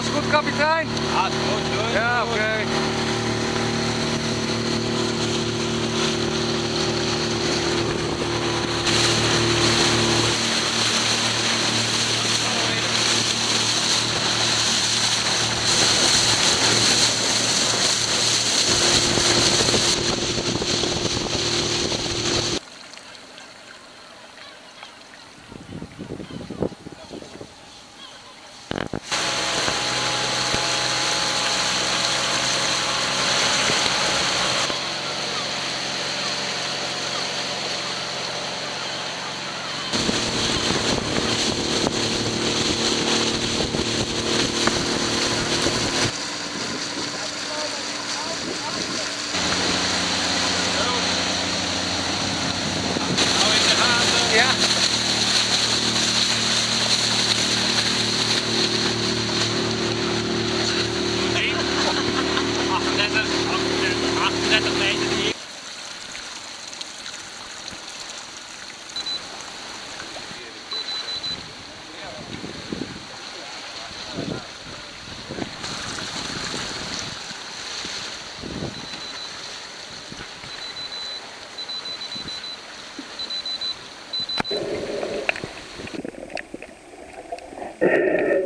Alles goed, kapitein? Ah, goed, goed. Ja, oké. Hou gaten. Yeah.